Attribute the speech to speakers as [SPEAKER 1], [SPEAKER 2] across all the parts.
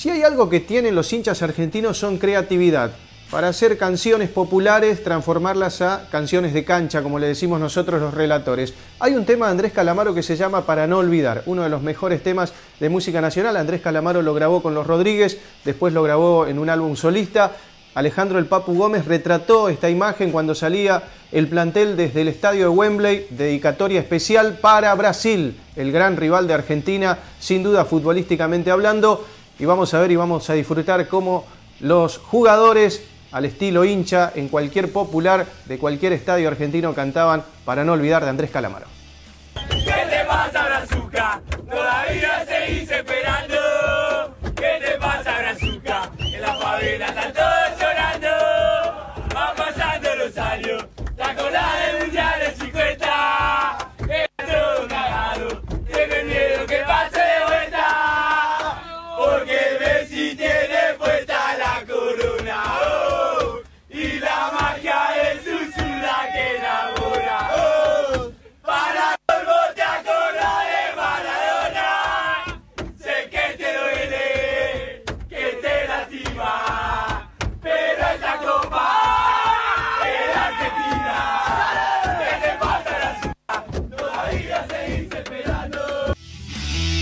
[SPEAKER 1] Si hay algo que tienen los hinchas argentinos son creatividad para hacer canciones populares, transformarlas a canciones de cancha, como le decimos nosotros los relatores. Hay un tema de Andrés Calamaro que se llama Para no olvidar, uno de los mejores temas de música nacional. Andrés Calamaro lo grabó con los Rodríguez, después lo grabó en un álbum solista. Alejandro el Papu Gómez retrató esta imagen cuando salía el plantel desde el estadio de Wembley, dedicatoria especial para Brasil, el gran rival de Argentina, sin duda futbolísticamente hablando. Y vamos a ver y vamos a disfrutar cómo los jugadores al estilo hincha, en cualquier popular de cualquier estadio argentino cantaban para no olvidar de Andrés Calamaro.
[SPEAKER 2] ¿Qué te pasa, Brazuca? Todavía seguís esperando. ¿Qué te pasa, Brazuca? En la favela están todos llorando. Van pasando los años.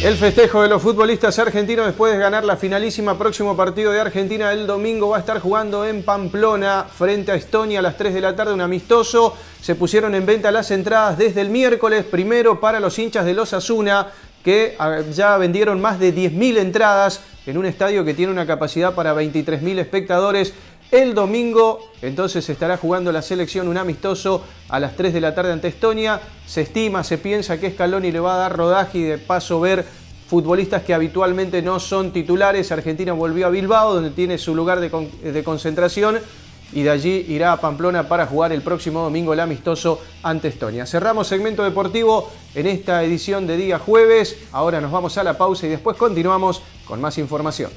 [SPEAKER 2] El
[SPEAKER 1] festejo de los futbolistas argentinos después de ganar la finalísima próximo partido de Argentina el domingo va a estar jugando en Pamplona frente a Estonia a las 3 de la tarde, un amistoso. Se pusieron en venta las entradas desde el miércoles, primero para los hinchas de los Asuna, que ah, ya vendieron más de 10.000 entradas en un estadio que tiene una capacidad para 23.000 espectadores. El domingo entonces estará jugando la selección un amistoso a las 3 de la tarde ante Estonia. Se estima, se piensa que Scaloni le va a dar rodaje y de paso ver futbolistas que habitualmente no son titulares. Argentina volvió a Bilbao, donde tiene su lugar de, de concentración, y de allí irá a Pamplona para jugar el próximo domingo el amistoso ante Estonia. Cerramos segmento deportivo en esta edición de día jueves. Ahora nos vamos a la pausa y después continuamos con más información.